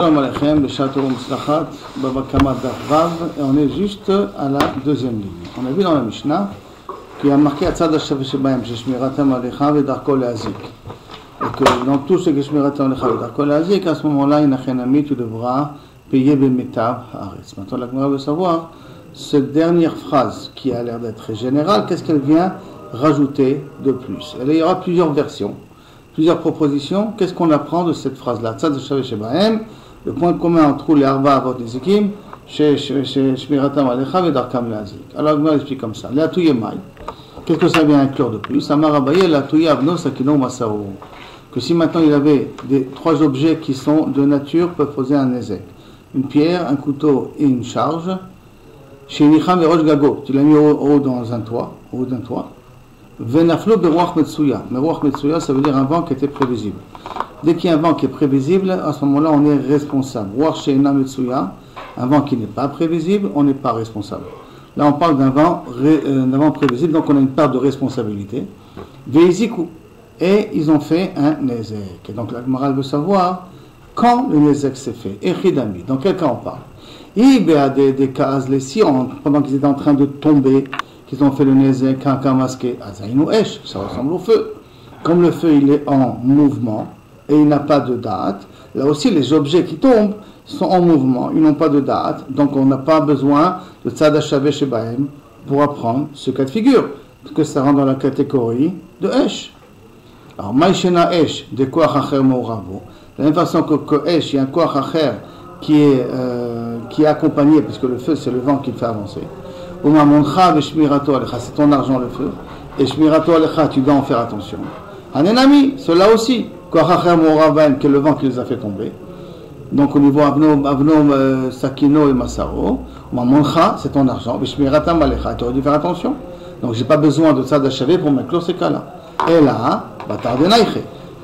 Shalom Beshato Muslachat, Baba Kama et on est juste à la deuxième ligne. On a vu dans la Mishnah qu'il y a marqué Atzad Hashav Shebaim, Sheshmiratam Alecha Vedarko Leazik. Et que dans tout ce que Sheshmiratam Alecha Vedarko Leazik, à ce moment-là, Inachenami, tu devras payer Bemetav Haaretz. Maintenant, la Gemara veut savoir, cette dernière phrase qui a l'air d'être générale, qu'est-ce qu'elle vient rajouter de plus? Il y aura plusieurs versions plusieurs propositions. Qu'est-ce qu'on apprend de cette phrase-là? Le point commun entre les Arba Avot Nezikim, chez Shmiratam Alecha et Darkam Leazik. Alors, je explique comme ça. La Mai. Qu'est-ce que ça vient inclure de plus? Amar Abaye, la Avno Sakino Masao. Que si maintenant il avait des trois objets qui sont de nature, peuvent poser un Nezek. Une pierre, un couteau et une charge. Chez Nicham et Rosh Gago, tu l'as mis au haut dans un toit, au haut d'un toit. Venaflo beruach metsuya. Meruach metsuya, ça veut dire un vent qui était prévisible. Dès qu'il y a un vent qui est prévisible, à ce moment-là, on est responsable. Un vent qui n'est pas prévisible, on n'est pas responsable. Là, on parle d'un vent, euh, vent, prévisible, donc on a une part de responsabilité. Veiziku. Et ils ont fait un nezek. Et donc la morale veut savoir quand le nezek s'est fait. Echidami. Dans quel cas on parle? Il y a des, des cas, les si pendant qu'ils étaient en train de tomber, qu'ils ont fait le nezek, un masqué, azainu esh, ça ressemble au feu. Comme le feu il est en mouvement et il n'a pas de date, là aussi les objets qui tombent sont en mouvement, ils n'ont pas de date, donc on n'a pas besoin de tzad Bahem pour apprendre ce cas de figure, parce que ça rentre dans la catégorie de esh. Alors, maïshena esh, de koach acher mo'ravo. De la même façon que, que esh, il y a un koach acher qui est, euh, qui est accompagné, puisque le feu c'est le vent qui le fait avancer c'est ton argent le feu. Et shmirato alecha, tu dois en faire attention. Hanenami, cela aussi. Que le vent qui les a fait tomber. Donc au niveau avno, avno euh, sakino et masaro. Mamoncha, c'est ton argent. Vishmiratam alecha, tu faire attention. Donc j'ai pas besoin de ça d'achever pour m'inclure ces cas-là. Et là,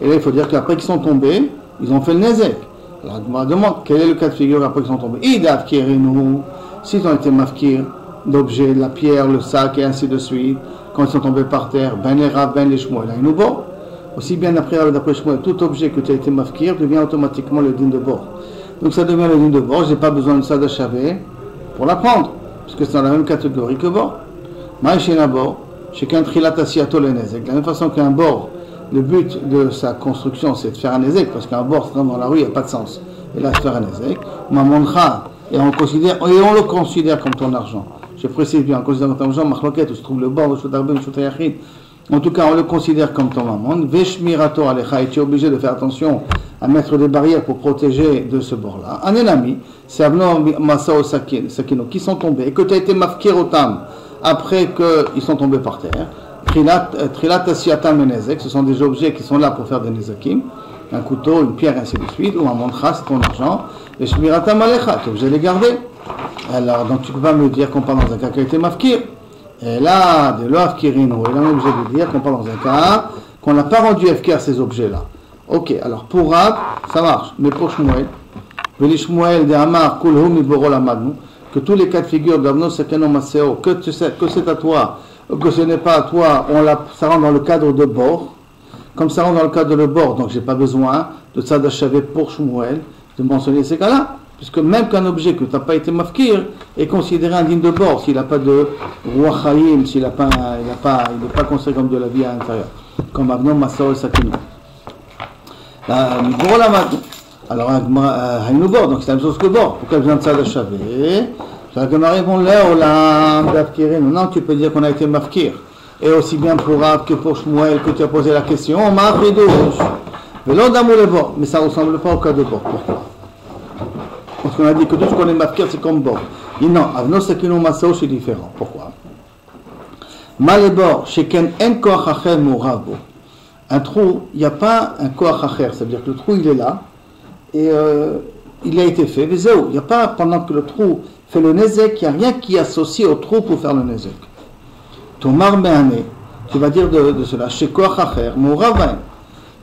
Et là, il faut dire qu'après qu'ils sont tombés, ils ont fait le nezek. Alors, me demande quel est le cas de figure après qu'ils sont tombés? Idav kirinu, s'ils ont été mafkir, d'objets, la pierre, le sac et ainsi de suite, quand ils sont tombés par terre, ben les rab, ben les shmuel. Aussi bien après d'après shmuel, tout objet que tu as été mafkir devient automatiquement le din de bord. Donc ça devient le din de bord, j'ai pas besoin de ça d'achavé pour l'apprendre, parce que c'est dans la même catégorie que bord. Maïchena bord, chez qu'un trilat asiato le nezek. De la même façon qu'un bord, le but de sa construction c'est de faire un nezek, parce qu'un bord dans la rue, il n'y a pas de sens. Et là, faire un nezek. et on, considère, et on le considère comme ton argent je précise bien, en considérant ton argent, machloket, où se trouve le bord, le shotarbin, le En tout cas, on le considère comme ton maman. Veshmirato alecha, et tu es obligé de faire attention à mettre des barrières pour protéger de ce bord-là. Un ennemi, c'est Abno Masao Sakino, qui sont tombés, et que tu as été mafkirotam après qu'ils sont tombés par terre. Trilat euh, Asiatam Menezek, ce sont des objets qui sont là pour faire des nezakim. Un couteau, une pierre, ainsi de suite, ou un mantra, c'est ton argent. Et Shmiratam Alecha, tu es obligé de les garder. Alors, donc tu peux pas me dire qu'on parle dans un cas qui a été mafkir. Et là, de l'afkirino, on est obligé de dire qu'on parle dans un cas qu'on n'a pas rendu FK ces objets-là. Ok, alors pour Rab, ça marche, mais pour Shmuel, Shmuel de Amar, Kulhum que tous les cas de figure d'Avno Sekeno Maseo, que, que c'est à toi, que ce n'est pas à toi, on la, ça rentre dans le cadre de bord. Comme ça rentre dans le cadre de bord, donc j'ai pas besoin de ça d'achever pour Shmuel, de mentionner ces cas-là. Puisque même qu'un objet que tu n'as pas été mafkir est considéré un digne de bord s'il n'a pas de ruachayim, s'il n'est pas, il pas, il pas considéré comme de la vie à l'intérieur. Comme Abnom Masao Sakino. Alors, Haïnou bord, donc c'est la même chose que bord. Pourquoi besoin de ça que répond là, Olam, d'Afkirin. Non, tu peux dire qu'on a été mafkir. Et aussi bien pour Rav que pour Shmuel que tu as posé la question, on m'a bord. Mais ça ne ressemble pas au cas de bord. Pourquoi? Parce qu'on a dit que tout ce qu'on est marqué, c'est comme bord. Et non, Avno Masao, c'est différent. Pourquoi? Malébor, Sheken En Mouravo. Un trou, il n'y a pas un Koach Acher, c'est-à-dire que le trou, il est là, et euh, il a été fait. Mais il n'y a pas, pendant que le trou fait le Nezek, il n'y a rien qui est associé au trou pour faire le Nezek. Ton marméané, tu vas dire de, de cela, Koach Acher Mouravo,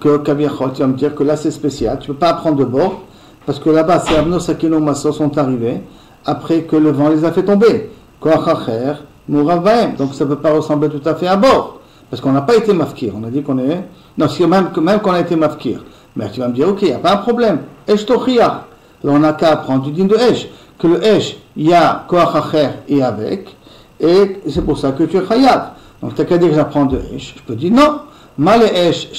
que Kaviachot, tu vas me dire que là c'est spécial, tu ne peux pas apprendre de bord parce que là-bas, ces Abno Sakino Masso sont arrivés après que le vent les a fait tomber. Donc ça ne peut pas ressembler tout à fait à bord. Parce qu'on n'a pas été mafkir. On a dit qu'on est. Non, même, même qu'on a été mafkir. Mais tu vas me dire, ok, il n'y a pas un problème. alors on n'a qu'à apprendre du de Esh, que le Esh, il y a Koach Acher et avec, et c'est pour ça que tu es Chayav. Donc tu n'as qu'à dire que j'apprends de Esh. Je peux dire non. Esh.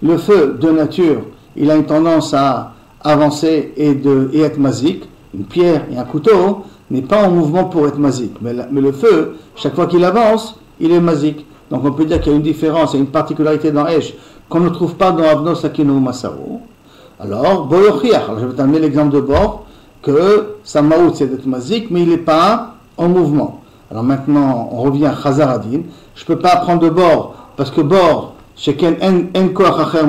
Le feu de nature, il a une tendance à avancer et, de, être mazik. Une pierre et un couteau n'est pas en mouvement pour être mazik. Mais, le feu, chaque fois qu'il avance, il est mazik. Donc on peut dire qu'il y a une différence et une particularité dans Esh qu'on ne trouve pas dans Avno Sakino Masao. Alors, Boyochiach, je vais t'amener l'exemple de bord, que sa maout c'est d'être mazik, mais il n'est pas en mouvement. Alors maintenant, on revient à Chazaradin. Je ne peux pas apprendre de bord, parce que bord, sheken en koach acher.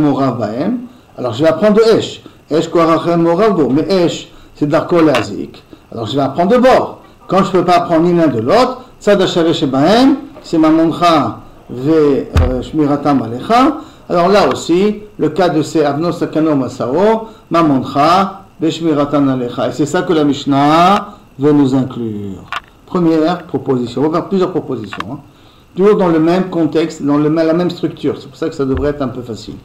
Alors je vais apprendre de Esh. Esh Korachem Moravo. Mais Esh, c'est Darko Lazik. Alors je vais apprendre de bord. Quand je ne peux pas apprendre ni l'un de l'autre, Tzad Asheresh Ebahem, c'est Mamoncha Ve euh, Shmiratam Alecha. Alors là aussi, le cas de ces Avnos Sakano Masao, Mamoncha Ve Shmiratan Alecha. Et c'est ça que la Mishnah veut nous inclure. Première proposition. On va faire plusieurs propositions. Hein. Toujours dans le même contexte, dans la même structure. C'est pour ça que ça devrait être un peu facile.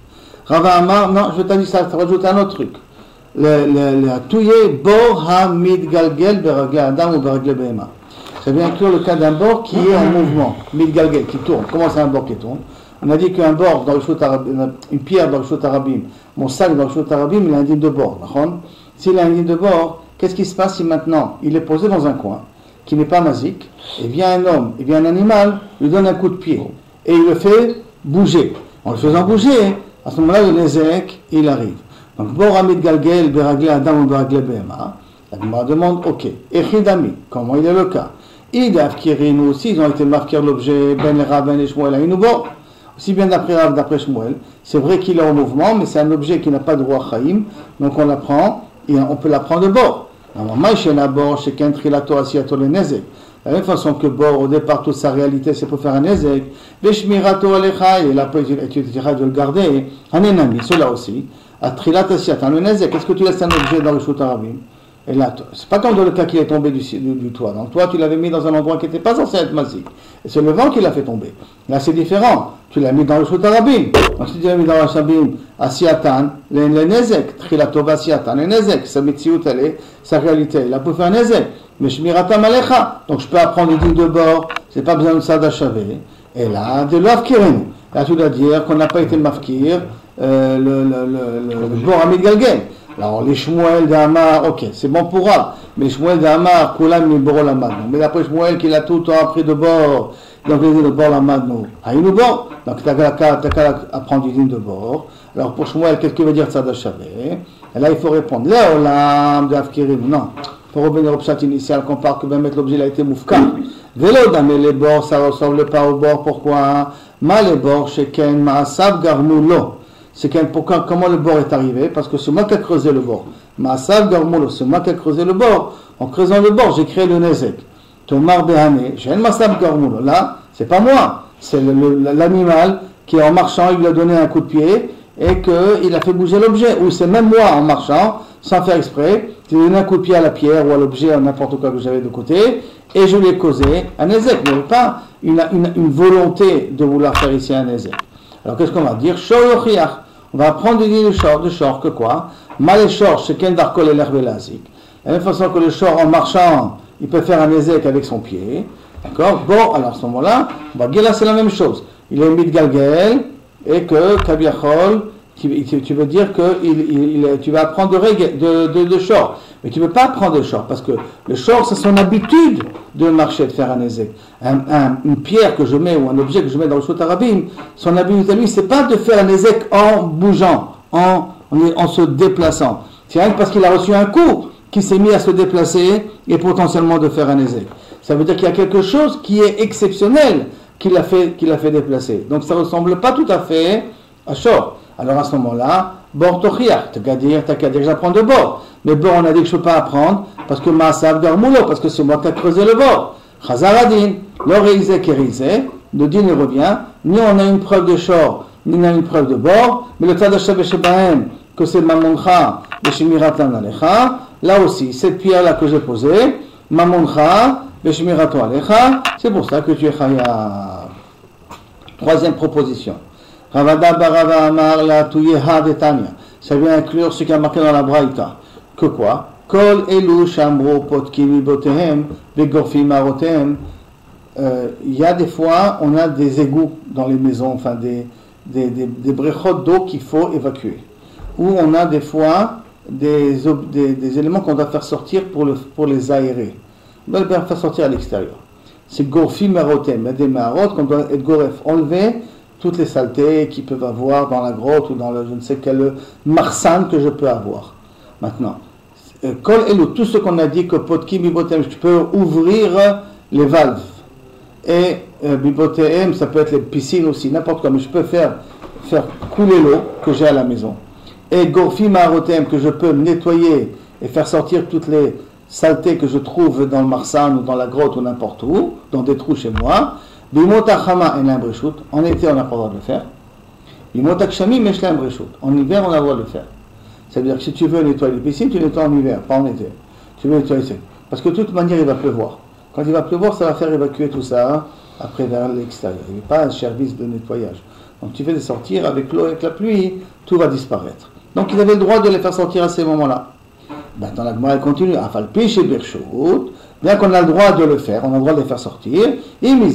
Rava Amar, non, je t'ai dit ça, ça rajoute un autre truc. Le, le, le touye bor ha galgel beragle adam ou beragle behema. Ça vient inclure le cas d'un bord qui est en mouvement, midgalgel, qui tourne. Comment c'est un bord qui tourne? On a dit qu'un bord dans le shoot une pierre dans le shoot arabim, mon sac dans le shoot arabim, il a un digne de bord. S'il a un digne de bord, qu'est-ce qui se passe si maintenant il est posé dans un coin, qui n'est pas magique, et vient un homme, et vient un animal, lui donne un coup de pied, et il le fait bouger. En le faisant bouger, à ce moment-là, le nezek, il arrive. Donc, bor amid galgel, beragle adam ou beragle behema. La demande, ok. Echidami, comment il est le cas? Nous aussi, ils ont été marqués l'objet Ben Rav, Ben Shmuel bon, Aussi bien d'après Rav, d'après Shmuel. C'est vrai qu'il est en mouvement, mais c'est un objet qui n'a pas de roi Chaim. Donc on l'apprend, et on peut l'apprendre de bord. bord, chez Kentrilato Asiato le Nezek. La même façon que bord, au départ, toute sa réalité, c'est pour faire un Nezek. Veshmirato Alecha, et là, tu diras de le garder. Un ennemi, cela aussi. Atrilat Asiato, le Nezek. Est-ce que tu laisses un objet dans le Shut Arabim? Et là, c'est pas comme dans le cas qu'il est tombé du, toit. Dans le toit, tu l'avais mis dans un endroit qui n'était pas censé être massif. Et c'est le vent qui l'a fait tomber. Là, c'est différent. Tu l'as mis dans le Shotarabim. Donc, si tu l'as mis dans le Shabim, Asiatan, le Nezek, Trilatov Asiatan, le Nezek, sa mitziout, elle est, sa réalité, il a pu faire Nezek. Mais Shmiratam Alecha. Donc, je peux apprendre du de bord, c'est pas besoin de ça d'achever. Et là, de l'Afkirin. Là, tu dois dire qu'on n'a pas été mafkir, euh, le, le, le, le, bord Galgen. Alors les Shmuel d'Amar, ok, c'est bon pour A. Mais Shmuel d'Amar, Kulam Lamad. Mais d'après Shmuel, qu'il a tout le temps appris de bord, donc il dit de bord Lamad, nous. nous bord. Donc tu n'as qu'à apprendre du de bord. Alors pour Shmuel, qu'est-ce que veut dire Tzad Et là, il faut répondre. Là, Olam de Afkirim, non. Pour revenir au chat initial, qu'on parle que même l'objet a été moufka. Vélo mais les bords, ça ressemble pas au bord. Pourquoi? Mal les bords, Sheken, Maasav, Garmoulo c'est pourquoi, comment le bord est arrivé, parce que c'est moi qui ai creusé le bord. Maasav Garmolo, c'est moi qui ai creusé le bord. En creusant le bord, j'ai créé le Nezek. Tomar Behane, j'ai un Maasav Garmolo. Là, c'est pas moi, c'est l'animal qui, en marchant, il lui a donné un coup de pied et qu'il a fait bouger l'objet. Ou c'est même moi, en marchant, sans faire exprès, j'ai donné un coup de pied à la pierre ou à l'objet, à n'importe quoi que j'avais de côté, et je lui ai causé un Nezek. Mais pas une, une, volonté de vouloir faire ici un Nezek. Alors qu'est-ce qu'on va dire? On va apprendre du de short, de short que quoi? Mal short, c'est ken darkol et l'herbe De la même façon que le short en marchant, il peut faire un ézec avec son pied. D'accord? Bon, alors à ce moment-là, là c'est la même chose. Il est mit galgel et que kabiachol, tu veux dire que tu vas apprendre de, short. Mais tu ne veux pas apprendre de short parce que le short, c'est son habitude de marcher, de faire un ézec. une pierre que je mets ou un objet que je mets dans le shot arabim, son habitude à lui, c'est pas de faire un ézec en bougeant, en, en, se déplaçant. C'est rien parce qu'il a reçu un coup qu'il s'est mis à se déplacer et potentiellement de faire un ézec. Ça veut dire qu'il y a quelque chose qui est exceptionnel qui l'a fait, qui l'a fait déplacer. Donc ça ressemble pas tout à fait à short. Alors à ce moment-là, bord tochiach, tu as dire, tu déjà prendre de bord. Mais bord, on a dit que je ne peux pas apprendre parce que Maasav Garmoulo, parce que c'est moi qui ai creusé le bord. Chazaradin, l'oreise kérise, le din revient, ni on a une preuve de short, ni on a une preuve de bord, mais le Tadashav Shebahem, que c'est Mamoncha, le Shemiratan Alecha, là aussi, cette pierre-là que j'ai posée, Mamoncha, le Shemirato Alecha, c'est pour ça que tu es Chaya. Troisième proposition. Ravada Barava Amar la Tuyeha Tanya. ça vient inclure ce qui a marqué dans la Braïta. Que quoi? Kol elu shamro potkim ibotehem vegorfim arotehem. Euh, Il y a des fois, on a des égouts dans les maisons, enfin des, des, des, des d'eau qu'il faut évacuer. Ou on a des fois des, des, éléments qu'on doit faire sortir pour, le, pour les aérer. On doit les faire sortir à l'extérieur. C'est gorfim arotem. Il des marot qu'on doit être enlever toutes les saletés qu'ils peuvent avoir dans la grotte ou dans le je ne sais quel marsan que je peux avoir. Maintenant, Kol euh, tout ce qu'on a dit que potki bibotem, je peux ouvrir les valves. Et euh, ça peut être les piscines aussi, n'importe quoi, mais je peux faire, faire couler l'eau que j'ai à la maison. Et gorfi marotem, que je peux nettoyer et faire sortir toutes les saletés que je trouve dans le marsan ou dans la grotte ou n'importe où, dans des trous chez moi. En été, on n'a pas le droit de le faire. En hiver, on a le droit de le faire. C'est-à-dire que si tu veux nettoyer les piscines, tu nettoies en hiver, pas en été. Tu veux nettoyer Parce que de toute manière, il va pleuvoir. Quand il va pleuvoir, ça va faire évacuer tout ça après vers l'extérieur. Il n'y a pas un service de nettoyage. Donc tu fais les sortir avec l'eau, avec la pluie, tout va disparaître. Donc il avait le droit de les faire sortir à ces moments-là. Maintenant, la elle continue. Afal péché berchot, Bien qu'on a le droit de le faire, on a le droit de les faire sortir. Et le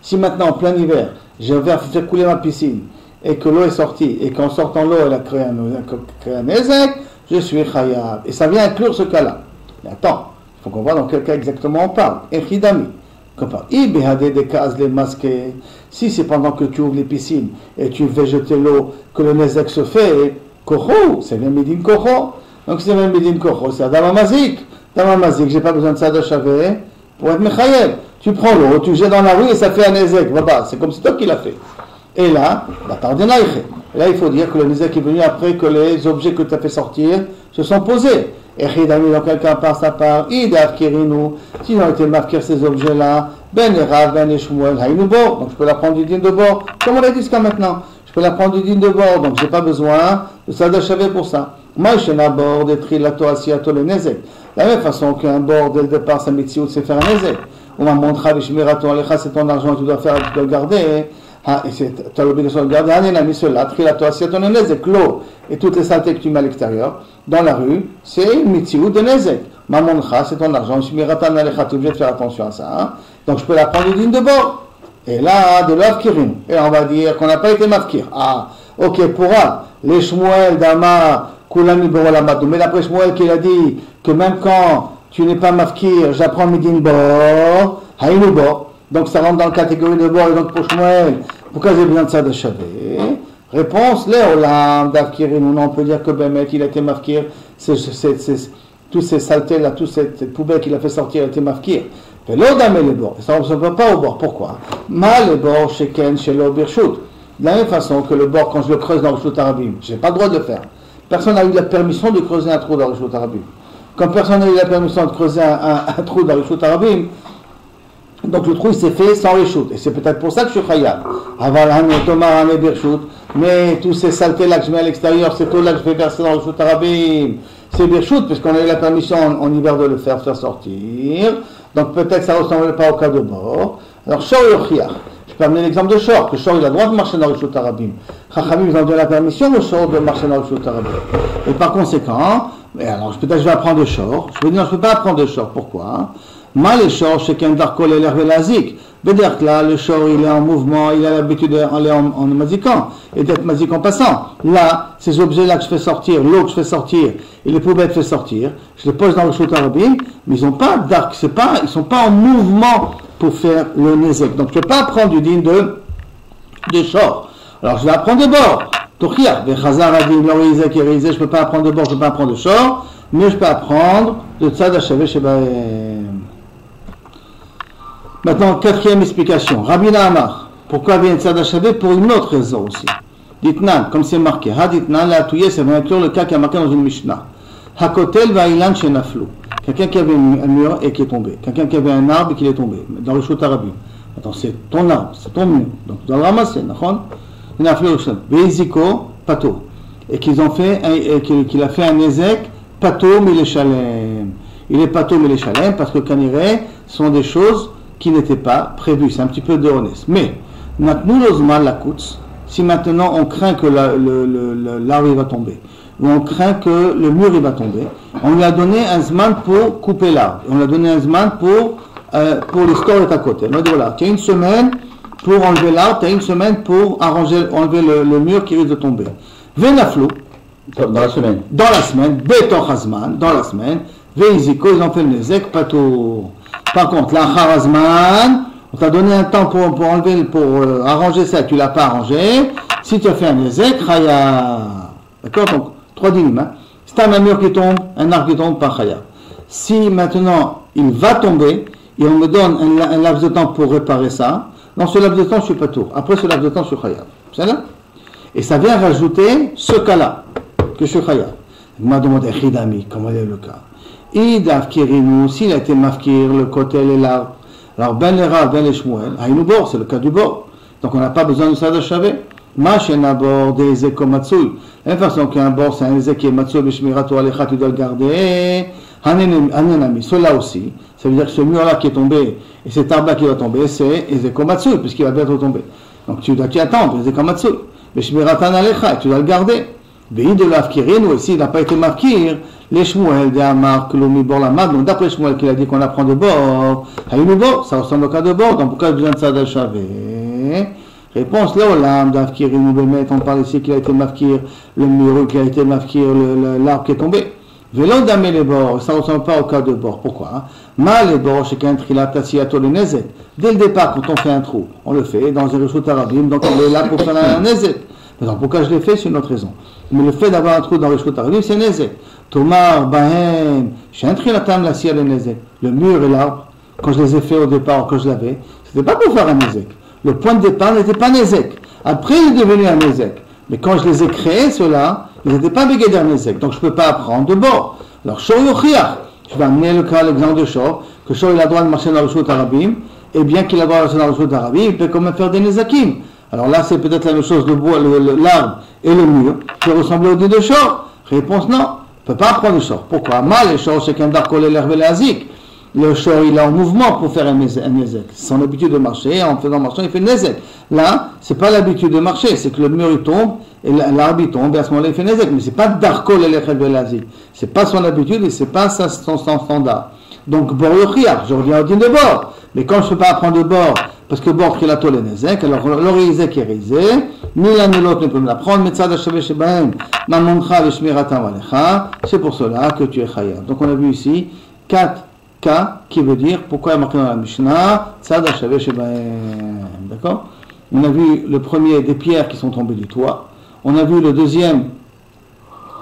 Si maintenant, en plein hiver, je vais faire couler ma piscine et que l'eau est sortie et qu'en sortant l'eau, elle a créé un, un je suis chayab. Et ça vient inclure ce cas-là. Mais attends, il faut qu'on voit dans quel cas exactement on parle. Echidami. Si c'est pendant que tu ouvres les piscines et tu fais jeter l'eau que le nezek se fait, koho, c'est bien midin koho. Donc c'est bien midin koho, c'est Adam Amazik. Ma je j'ai pas besoin de ça de chavé pour être Mechayev. Tu prends l'eau, tu jettes dans la rue et ça fait un Nezek. C'est comme c'est toi qui l'as fait. Et là, la part de Là, il faut dire que le Nezek est venu après que les objets que tu as fait sortir se sont posés. Et Ridami, dans quelqu'un par sa part, Idav Kirinu, s'ils ont été marqués ces objets-là, Ben Erav, Ben Eshmuel, bord. Donc je peux la prendre du din de bord, comme on l'a dit jusqu'à maintenant. Je peux la prendre du din de bord, donc j'ai pas besoin de ça d'achever pour ça. Suis bord des trilato asiato le Nezek. La même façon qu'un bord, dès le départ, sa métier, c'est faire un ezek. On va montrer avec Shmirato Alecha, c'est ton argent, tu dois faire, tu dois le garder. Ah, et tu as l'obligation de le garder. Un mis cela, trilato c'est ton ezek, l'eau et toutes les saletés que tu mets à l'extérieur, dans la rue, c'est mitzvah de nezek. Mamoncha, c'est ton argent. Shmiratan Alecha, tu es obligé de faire attention à ça. Hein. Donc je peux la prendre d'une de bord. Et là, de l'avkirim. Et on va dire qu'on n'a pas été mafkir. Ah, ok, pourra. Les Shmuel, Dama, mais d'après Shmuel qui a dit que même quand tu n'es pas mafkir, j'apprends midin bor, haïnu bor. Donc ça rentre dans la catégorie de bord et donc pour Shmuel, pourquoi j'ai besoin de ça de chavé Réponse, Léolam, d'Afkirin, non, on peut dire que Bemet, il a été mafkir, tous ces saletés là, toutes ces poubelles qu'il a fait sortir, il a été mafkir. Mais l'odam et les bords, ça ne se peut pas au bord, pourquoi? Mal les bords chez Ken, chez l'Obirshut. De la même façon que le bord, quand je le creuse dans le Shut Arabim, je n'ai pas le droit de le faire. Personne n'a eu la permission de creuser un trou dans le Shut Arabim. Comme personne n'a eu la permission de creuser un, trou dans le Shut Arabim, donc le trou il s'est fait sans reshoot. Et c'est peut-être pour ça que je suis khayab. Mais tous ces saletés là que je mets à l'extérieur, c'est tout là que je fais verser dans le Shut Arabim. C'est birchut, puisqu'on a eu la permission en, hiver de le faire, faire sortir. Donc peut-être ça ne ressemble pas au cas de bord. Alors, Shor peux amener l'exemple de Shor, que Shor il a le droit de marcher dans le Shut Arabim. Chachamim ils ont donné la permission au Shor de marcher dans le Shut Arabim. Et par conséquent, mais alors peut-être je vais apprendre de Shor. Je vais dire, je ne peux pas apprendre de Shor. Pourquoi? Mal et Shor, qu'un darkol et l'herbe lazik. dire que là, le Shor il est en mouvement, il a l'habitude d'aller en, en maziquant et d'être mazik en passant. Là, ces objets-là que je fais sortir, l'eau que je fais sortir et les poubelles que je fais sortir, je les pose dans le Arabim, mais ils n'ont pas d'arc, c'est pas, ils sont pas en mouvement pour faire le nezek. Donc je ne peux pas prendre du din de, de. Alors je vais apprendre de bord. je ne peux pas apprendre de bord, je ne peux pas apprendre de short, mais je peux apprendre de tzad chez Maintenant, quatrième explication. Rabbi Amar. Pourquoi vient tzad Pour une autre raison aussi. Ditnan, comme c'est marqué. Haditnan, la touye, c'est bien le cas qui a marqué dans une Mishnah. Hakotel va ilan naflou. Quelqu'un qui avait un mur et qui est tombé. Quelqu'un qui avait un arbre et qui est tombé. Dans le Shot Arabi. Attends, c'est ton arbre, c'est ton mur. Donc tu dois le ramasser. A fait Beziko, pato. Et qu'ils ont fait, qu'il a fait un ezek, pato, mais les chalem. Il est pato, mais les chalem, parce que caniré sont des choses qui n'étaient pas prévues. C'est un petit peu de honnête. Mais, si maintenant on craint que l'arbre va tomber, ou on craint que le mur il va tomber, on lui a donné un zman pour couper l'arbre. On lui a donné un zman pour, euh, pour l'histoire à côté. On a dit voilà, tu as une semaine pour enlever l'arbre, tu as une semaine pour arranger, enlever le, mur qui risque de tomber. Venaflou. Dans la semaine. Dans la semaine, Hazman, dans la semaine. Ils ont fait le nezek, pas tout. Par contre, la Harazman, on t'a donné un temps pour, pour enlever, pour euh, arranger ça, tu l'as pas arrangé. Si tu as fait un nezek, Chaya. D'accord? Donc, trois dynimes. Hein. C'est un mur qui tombe, un arbre qui tombe, pas Chaya. Si maintenant il va tomber, et on me donne un, laps de temps pour réparer ça, dans ce laps de temps, je suis pas tour. Après ce laps de temps, je suis Chaya. C'est là? Et ça vient rajouter ce cas-là, que je suis Chaya. Il m'a demandé, Khidami, comment est le cas? Id s'il a été mafkir, le côté et l'arbre, alors, ben l'era, ben les shmuel, bord, c'est le cas du bord. Donc, on n'a pas besoin de ça de chavé. Machin bord des ekomatsui. La même façon qu'un bord, c'est un ezek qui est bishmirato alecha, tu dois le garder. Hanenami, cela aussi. Ça veut dire que ce mur-là qui est tombé, et cet arbre-là qui va tomber, c'est ezekomatsui, puisqu'il va bientôt tomber. Donc, tu dois t'y attendre, ezekomatsui. Bishmiratan alecha, tu dois le garder. Veille de l'afkirin, ou ici, il n'a pas été mafkir, les Shmuel de Amar, Klomi Borlamad, donc d'après Shmuel qui a dit qu'on apprend de bord, Haïnou bord, ça ressemble au cas de bord, donc pourquoi il a besoin de ça d'achavé Réponse là, l'âme d'Afkir, on parle ici qu'il a été mafkir, le mur qui a été mafkir, l'arbre qui est tombé. Vélo d'amener les bords, ça ne ressemble pas au cas de bord. Pourquoi? Mal les bords, c'est qu'un trilatasiato le nezet. Dès le départ, quand on fait un trou, on le fait dans un réchaud arabim, donc on est là pour faire un nezet. Alors pourquoi je l'ai fait? C'est une autre raison. Mais le fait d'avoir un trou dans le réchaud arabim, c'est nezet. Tomar, Bahem, Shentrilatam, la le Nezek. Le mur et l'arbre, quand je les ai fait au départ, quand je l'avais, c'était pas pour faire un Nezek. Le point de départ n'était pas Nezek. Après, il est devenu un Nezek. Mais quand je les ai créés, ceux-là, ils n'étaient pas Begeder Nezek. Donc je ne peux pas apprendre de bord. Alors, Shor Je vais amener le cas, l'exemple de Shor, que Shor, il a droit de marcher dans le Shout Arabim, et bien qu'il a droit de marcher dans le Shout Arabim, il peut quand même faire des Nezakim. Alors là, c'est peut-être la même chose, le bois, l'arbre et le mur, qui ressemblent aux deux de Shor. Réponse non ne peut pas apprendre le shor. Pourquoi? Mal, le shor, c'est qu'un darkol est l'herbe azik. Le shor, il est en mouvement pour faire un nezek. Son habitude de marcher, en faisant marcher, il fait nezek. Là, c'est pas l'habitude de marcher, c'est que le mur tombe, et l'arbre tombe, et à ce moment-là il fait nezek. Mais c'est pas darkol et l'herbe azik. C'est pas son habitude et c'est pas son, standard. Donc, bor je reviens au din de bord. Mais quand je ne peux pas apprendre de bord, parce que bord krilato le nezek, alors l'orizek est risé, ni l'un ni l'autre ne peut me l'apprendre, metzad hashavé shebahem, mamoncha veshmiratam alecha, c'est pour cela que tu es chayav. Donc on a vu ici quatre cas qui veut dire pourquoi est marqué dans la Mishnah, tzad hashavé shebahem. D'accord? On a vu le premier des pierres qui sont tombées du toit. On a vu le deuxième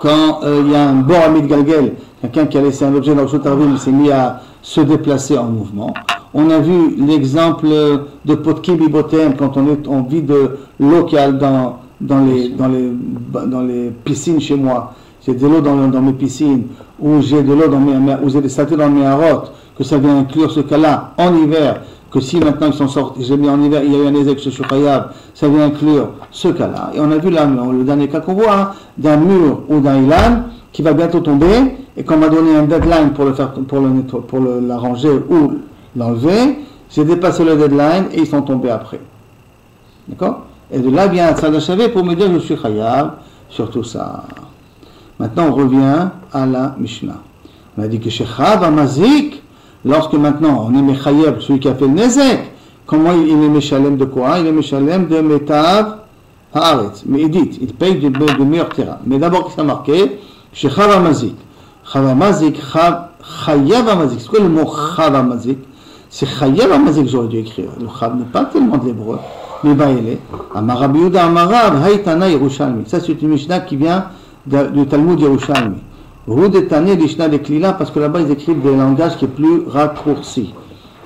quand euh, il y a un bord à galgel, quelqu'un qui a laissé un objet dans le il s'est mis à se déplacer en mouvement. On a vu l'exemple de Potki Bibotem quand on, est, on vit de l'eau qui a dans, dans, les, dans, les, dans les piscines chez moi. J'ai de l'eau dans, dans, mes piscines, ou j'ai de l'eau dans mes, ou j'ai des saletés dans mes harottes, que ça vient inclure ce cas-là en hiver, que si maintenant ils sont sortis, j'ai mis en hiver, il y a eu un ézec chez ça vient inclure ce cas-là. Et on a vu là, le dernier cas qu'on voit, hein, d'un mur ou d'un ilan qui va bientôt tomber, et qu'on m'a donné un deadline pour le faire, pour le pour l'arranger ou l'enlever, j'ai dépassé le deadline et ils sont tombés après. D'accord? Et de là vient Tzad pour me dire je suis Khayab sur tout ça. Maintenant on revient à la Mishnah. On a dit que chez Mazik, lorsque maintenant on est Mechayab, celui qui a fait le Nezek, comment il est Meshalem de quoi? Il est Meshalem de Metav Haaretz. Mais il dit, il paye du, de meilleur terrain. Mais d'abord, qu'est-ce qu'il a marqué? Mazik. C'est quoi le mot c'est Chayav Amazik que j'aurais dû écrire. Le Chav n'est pas tellement de l'hébreu. Mais Baïlé, Amarabi Yuda Amarab, Haïtana Yerushalmi. Ça, c'est une Mishnah qui vient du Talmud Yerushalmi. Roudetane Lishna de Klila, parce que là-bas, ils écrivent des langages qui est plus raccourci.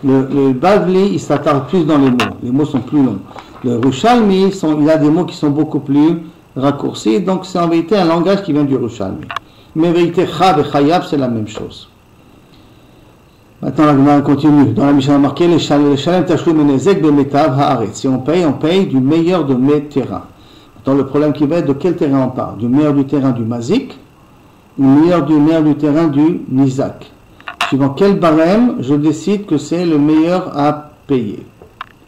Le, le Bavli, il s'attarde plus dans les mots. Les mots sont plus longs. Le Rushalmi, il a des mots qui sont beaucoup plus raccourcis. Donc, c'est en vérité un langage qui vient du Rushalmi. Mais en vérité, Chav et Chayav, c'est la même chose. Maintenant, la Gemara continue. Dans la Mishnah marqué, les shalem tachloum menezek bemetav haaretz. Si on paye, on paye du meilleur de mes terrains. Maintenant, le problème qui va être de quel terrain on parle? Du meilleur du terrain du mazik ou meilleur du meilleur du terrain du nizak? Suivant quel barème, je décide que c'est le meilleur à payer.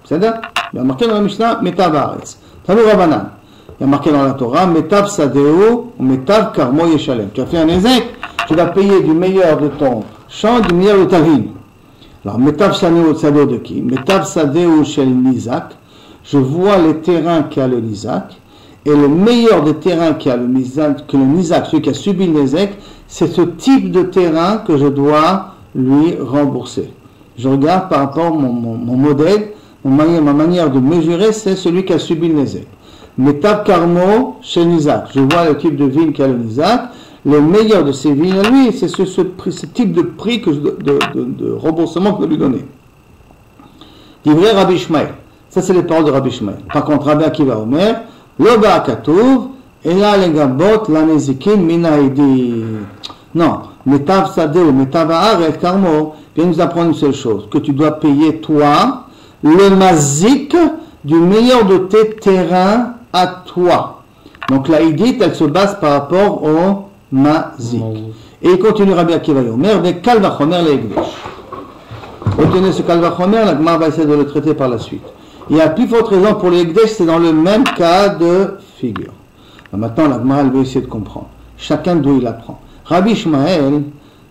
C'est-à-dire, il y a marqué dans la Mishnah, metav haaretz. Tanu Rabanan. Il y a marqué dans la Torah, Metav Sadeo ou Metav Karmo Yeshalem. Tu as fait un Ezek, tu vas payer du meilleur de ton champ, du meilleur de ta vigne. Alors, Metav qui? Metav Sadeo Shel Nizak. Je vois les terrains qu'a le Nizak. Et le meilleur des terrains qu'a le Nizak, que le Nizak, celui qui a subi le Nizak, c'est ce type de terrain que je dois lui rembourser. Je regarde par rapport à mon, mon, modèle, ma manière de mesurer, c'est celui qui a subi le Nézek. Métab Carmo chez Nizak. Je vois le type de vigne qu'a le Nizak. Le meilleur de ces vignes à lui, c'est ce, type de prix que de, remboursement que je lui donner. Divrei Rabbi Shmael. Ça, c'est les paroles de Rabbi Shmael. Par contre, Rabbi Akiva Omer, Lo Ba'akatuv, et là, les gabot, la nezikin, mina Non, Metav Sadeh ou Metav Haaret, Carmo, vient nous apprendre une seule chose, que tu dois payer toi le mazik du meilleur de tes terrains à toi. Donc la idée, elle se base par rapport au mazik. Et il continuera bien Akiva Yomer, mais Kalvachomer le Retenez ce Kalvachomer, la Gemara va essayer de le traiter par la suite. Il y a plus forte raison pour les c'est dans le même cas de figure. maintenant, la Gemara, veut essayer de comprendre. Chacun d'où il apprend. Rabbi Shmael,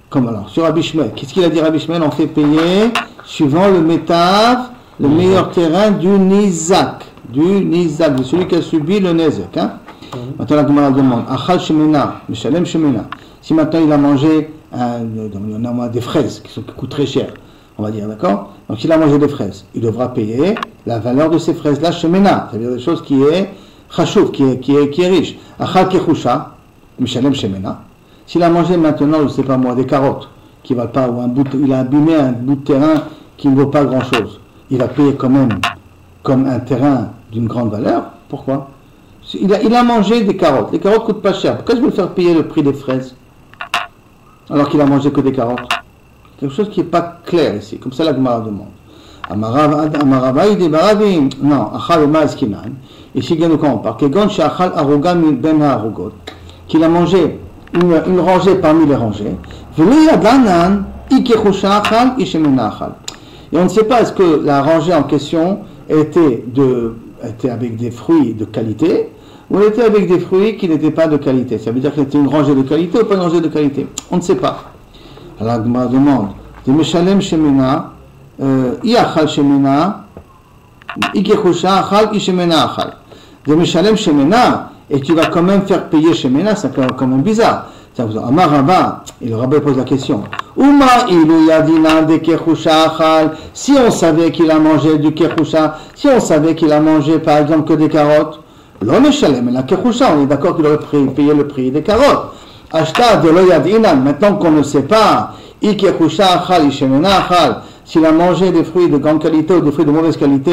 comme alors, sur Rabbi Shmael, qu'est-ce qu'il a dit Rabbi Shmael On fait payer suivant le métave, le meilleur terrain du Nizak, du Nizak, de celui qui a subi le Nezek. Hein? Maintenant, la demande Achal Shemena, Mishalem Shemena. Si maintenant il a mangé un, a des fraises qui, coûtent très cher, on va dire, d'accord? Donc s'il a mangé des fraises, il devra payer la valeur de ces fraises-là, Shemena, c'est-à-dire des choses qui est Chachouf, qui est, qui est, qui est riche. Achal Kechusha, Shemena. S'il a mangé maintenant, je ne sais pas moi, des carottes, qui va pas, ou un bout, il a abîmé un bout de terrain qui ne vaut pas grand-chose, il va payer quand même comme un terrain d'une grande valeur. Pourquoi? Il a, il a, mangé des carottes. Les carottes coûtent pas cher. Pourquoi je vais le faire payer le prix des fraises alors qu'il a mangé que des carottes? Quelque chose qui n'est pas clair ici. Comme ça, la Gemara demande. Non, Ici, quand on parle? Ben qu'il a mangé une, rangée parmi les rangées. Et on ne sait pas est-ce que la rangée en question était, de, était avec des fruits de qualité? Elle était avec des fruits qui n'étaient pas de qualité. Ça veut dire qu'elle était une rangée de qualité ou pas une rangée de qualité? On ne sait pas. Alors, me demande, de Meshalem Shemena, euh, Iachal Shemena, Ikechusha Achal, Ishemena Achal. De Meshalem Shemena, et tu vas quand même faire payer chez Ménas, c'est quand même bizarre. Amar Rabba, et le rabbin pose la question. Uma ilu de kerusha achal? Si on savait qu'il a mangé du kerusha, si on savait qu'il a mangé par exemple que des carottes, l'homme est la kerusha, on est d'accord qu'il aurait payé le prix des carottes. Ashta de yadina, maintenant qu'on ne sait pas, i kerusha achal, ishemena achal, s'il a mangé des fruits de grande qualité ou des fruits de mauvaise qualité,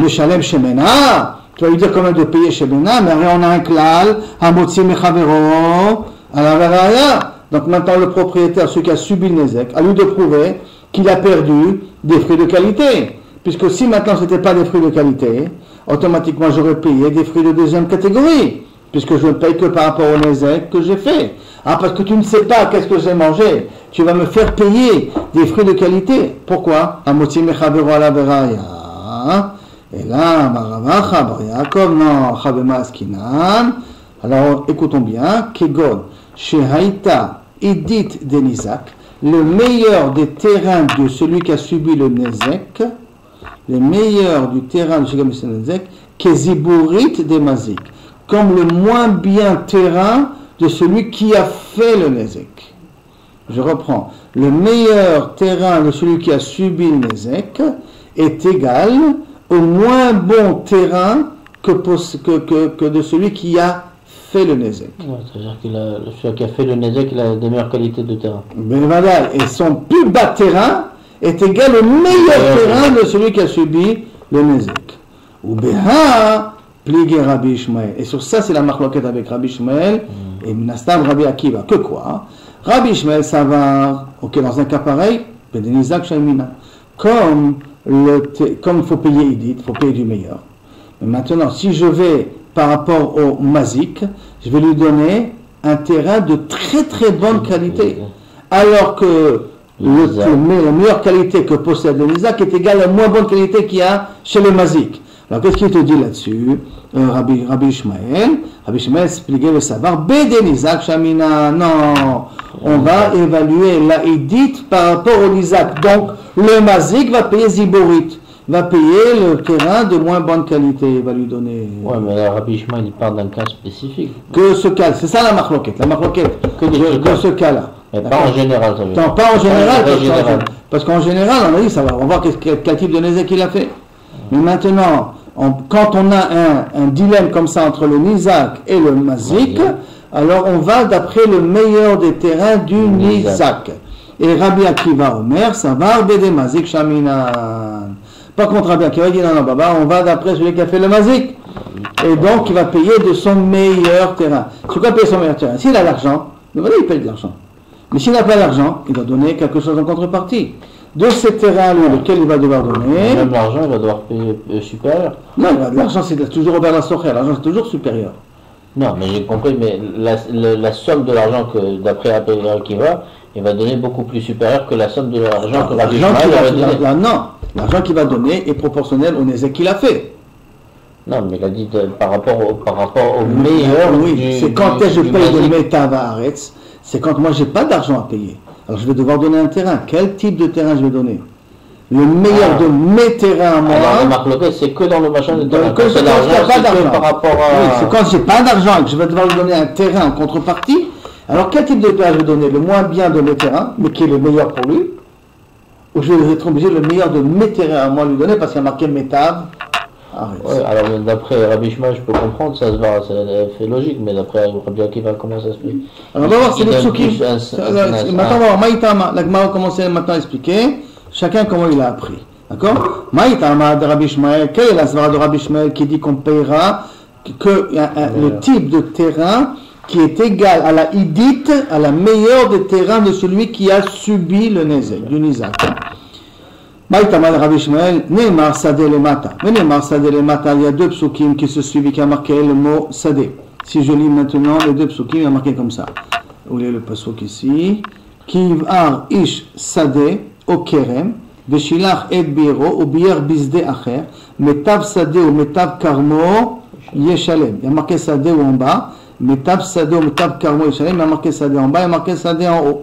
meshalem shemena, tu vas lui dire quand même de payer chez Bena, mais on a un klal, Hamotzi Mechavero, à la Veraya. Donc maintenant le propriétaire, celui qui a subi le Nezek, a lui de prouver qu'il a perdu des fruits de qualité. Puisque si maintenant ce n'était pas des fruits de qualité, automatiquement j'aurais payé des fruits de deuxième catégorie. Puisque je ne paye que par rapport au Nezek que j'ai fait. Ah, parce que tu ne sais pas qu'est-ce que j'ai mangé. Tu vas me faire payer des fruits de qualité. Pourquoi? Et là, Alors, écoutons bien. Kegon, Shehaïta, Edit Denizak, le meilleur des terrains de celui qui a subi le Nezek, le meilleur du terrain de le Nezek, Keziburit de Mazik, comme le moins bien terrain de celui qui a fait le Nezek. Je reprends. Le meilleur terrain de celui qui a subi le Nezek est égal au moins bon terrain que, que, que, de celui qui a fait le Nezek. C'est-à-dire que celui qui a fait le Nezek, il a de meilleures qualités de terrain. Ben voilà, et son plus bas terrain est égal au meilleur terrain de celui qui a subi le Nezek. Ou Beha, pligé Rabbi Ishmael. Et sur ça, c'est la marloquette avec Rabbi Ishmael et Minastam Rabbi Akiva. Que quoi? Rabbi Ishmael, ça va, ok, dans un cas pareil, Bedenizak Shaimina. Comme comme il faut payer Idit, il faut payer du meilleur. Mais maintenant, si je vais par rapport au Mazik, je vais lui donner un terrain de très très bonne qualité. Alors que le, la meilleure qualité que possède le est égale à la moins bonne qualité qu'il y a chez le Mazik. Alors qu'est-ce qu'il te dit là-dessus? Euh, Rabbi, Rabbi Ishmael, Rabbi Ishmael expliquait le savoir, Bédénizak Shamina, non, on va évaluer la Edith par rapport au Isaac. Donc le Mazik va payer Ziborit, va payer le terrain de moins bonne qualité, il va lui donner. Ouais, mais là, Rabbi Ishmael, il parle d'un cas spécifique. Que ce cas, c'est ça la marloquette, la marloquette, Que de cas. ce cas-là. Mais pas en général, ça Non, pas en général, parce, qu'en- général. parce qu'en général, on a dit, ça va, on va voir qu'est-ce que- quel type de Nézek il a fait. Mais maintenant, on- quand on a un, un dilemme comme ça entre le Nizak et le Mazik, alors on va d'après le meilleur des terrains du Nizak. Nizak. Et Rabbi Akiva Omer, ça va des Mazik Shaminan. Par contre, Rabbi Akiva dit non, non, Baba, on va d'après celui qui a fait le Mazik. Et donc, il va payer de son meilleur terrain. C'est quoi payer son meilleur terrain? S'il a l'argent, il paye de l'argent. Mais s'il n'a pas l'argent, il doit donner quelque chose en contrepartie. De ces terrains lequel il va devoir donner. Même l'argent, il va devoir payer euh, supérieur. Non, l'argent c'est toujours vers la soirée, l'argent c'est toujours supérieur. Non, mais j'ai compris, mais la, la- la somme de l'argent que, d'après Rabbi Akiva, il va donner beaucoup plus supérieure que la somme de l'argent que L'argent qu'il va va, donner. la- non, l'argent qu'il va donner est proportionnel au nézek qu'il a fait. Non, mais il a dit de- par rapport au, par rapport au meilleur. oui, c'est quand est-ce que je paye de basique. C'est quand moi j'ai pas d'argent à payer. Alors je vais devoir donner un terrain. Quel type de terrain je vais donner? Le meilleur Ah. de mes terrains à moi. Alors, remarque le c'est que dans le machin de terrain. Quand c'est quand il n'y a l'argent, pas c'est que d'argent. par rapport Oui, à. c'est quand j'ai pas d'argent et que je vais devoir lui donner un terrain en contrepartie. Alors quel type de terrain je vais donner? Le moins bien de mes terrains, mais qui est le meilleur pour lui? Ou je vais être obligé le meilleur de mes terrains à moi lui donner parce qu'il y a marqué métab Arrête. Ouais, alors d'après Rabbi Ishmael, je peux comprendre, ça se va, ça fait logique, mais d'après Rabbi Akiva, comment ça se fait? Alors on va voir, c'est donne psukim. Maintenant, on va voir Maïtama. La Gemara commencer maintenant à expliquer chacun comment il a appris. D'accord? Maïtama de Rabbi Ishmael. Quelle est la svara de Rabbi Ishmael qui dit qu'on payera que un- le type de terrain qui est égal à la idite, à la meilleure des terrains de celui qui a subi le Nézek, du Nizak. Maïtama de Rabbi Ishmael, Neymar Sadeh le Mata. Mais Neymar Sadeh le Mata, il y a deux psukim qui se suivent qui a marqué le mot Sadeh. Si je lis maintenant les deux psukim, il y a marqué comme ça. Où est le pasuk ici? Kiv ar ish Sadeh au kerem, Veshilach et biro, ou bier bisde acher, metav Sadeh ou metav karmo yeshalem. Il y a marqué Sadeh ou en bas, metav Sadeh ou metav karmo yeshalem, il y a marqué Sadeh en bas, il y a marqué Sadeh en haut.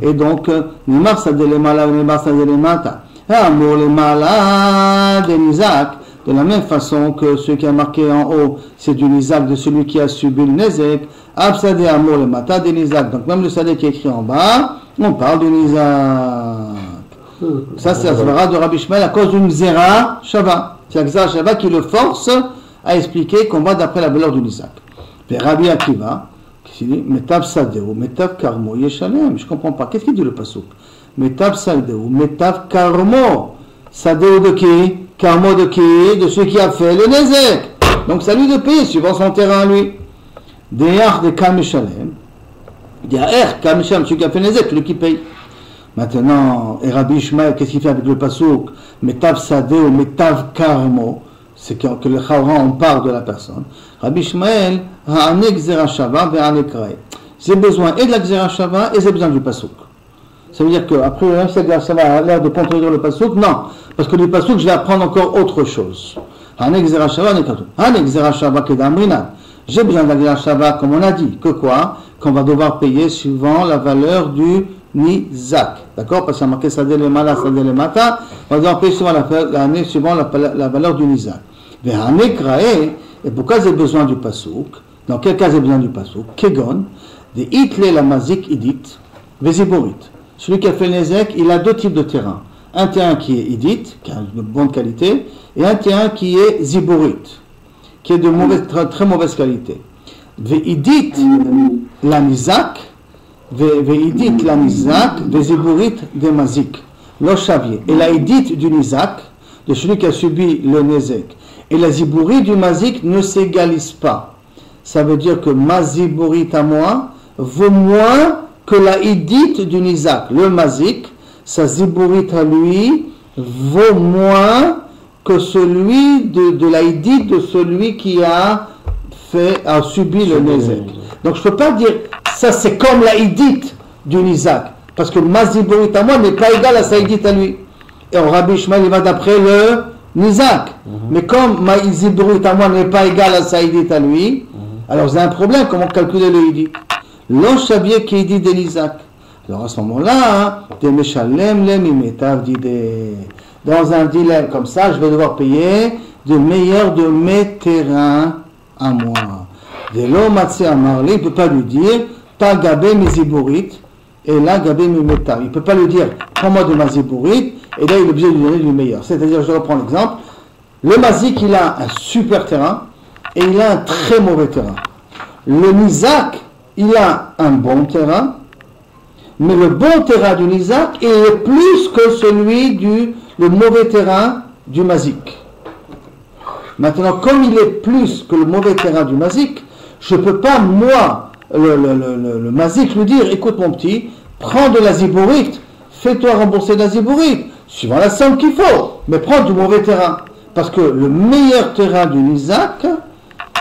Et donc, Neymar Sadeh le mala ou Neymar Sadeh le mata. Amour le mala de Nizak, de la même façon que ce qui est marqué en haut, c'est du Nizak de celui qui a subi le Nezek. Absadé amour le mata de Nizak. Donc même le Sadé qui est écrit en bas, on parle du Nizak. Ça, c'est la Zvara de Rabbi Shmuel à cause d'une Zera Shava. C'est Zera Shava qui le force à expliquer qu'on va d'après la valeur du Nizak. Et Rabbi Akiva, qui dit Metav Sadeu, Metav Karmo, Yeshalem. Je comprends pas. Qu'est-ce qu'il dit le Pasuk? Metav Sadeu, Metav Karmo. Sadeu de qui? Karmo de qui? De celui qui a fait le Nezek. Donc lui de payer suivant son terrain lui. Deyar de Kamishalem. Deyar Kamishalem, celui qui a fait le Nezek, celui qui paye. Maintenant, et Rabbi Ishmael, qu'est-ce qu'il fait avec le pasouk Metav Sadeh ou Metav Karmo, c'est que, le Chauran, on parle de la personne. Rabbi Ishmael, Ha'anek Zerashava ve'anekrae. J'ai besoin et de la Zerashava et j'ai besoin du pasouk. Ça veut dire qu'après, même si la Zerashava a l'air de contredire le pasouk, non. Parce que du pasouk, je vais apprendre encore autre chose. J'ai besoin Zerashava, comme on a dit. Que quoi? Qu'on va devoir payer suivant la valeur du Nizak. D'accord? Parce qu'il y a marqué le Mala, Sadeh le Mata. On va devoir payer suivant la, l'année suivant la, la valeur du Nizak. Ve'hanekrae, et pourquoi j'ai besoin du pasouk Dans quel cas j'ai besoin du pasouk Kegon, de itle la mazik idit, veziborit. Celui qui a fait le Nezek, il a deux types de terrain. Un terrain qui est idit, qui a de bonne qualité, et un terrain qui est ziborit, qui est de mauvaise, très, mauvaise qualité. Ve'idit la nizak, ve'idit la nizak, veziborit de mazik. Lo chavier. Et la idit du nizak, de celui qui a subi le nezek, et la zibouri du mazik ne s'égalisent pas. Ça veut dire que ma zibouri à moi vaut moins que la idite du nizak. Le mazik, sa zibouri à lui vaut moins que celui de, de la idite de celui qui a fait, a subi le nezek. Donc je ne peux pas dire ça c'est comme la idite du nizak. Parce que ma zibouri à moi n'est pas égale à sa idite à lui. Et au Rabbi Ishmael, il va d'après le Nizak. Mais comme ma Izibrut à moi n'est pas égal à Saïdit à lui, alors j'ai un problème, comment calculer le Idit Qui dit de Nizak. Alors à ce moment-là, d'idée. Dans un dilemme comme ça, je vais devoir payer de meilleur de mes terrains à moi. De l'homme Amarli, il ne peut pas lui dire, ta gabé mes et là gabé mes Il ne peut pas lui dire, prends-moi de ma et là il est obligé de lui donner du meilleur. C'est-à-dire, je reprends l'exemple, le mazik, il a un super terrain et il a un très mauvais terrain. Le nizak, il a un bon terrain, mais le bon terrain du nizak est plus que celui du mauvais terrain du mazik. Maintenant, comme il est plus que le mauvais terrain du mazik, je ne peux pas, moi, le, le, mazik, lui dire écoute, mon petit, prends de la zibourite, fais-toi rembourser de la zibourite, suivant la somme qu'il faut, mais prends du mauvais terrain. Parce que le meilleur terrain du Nizak,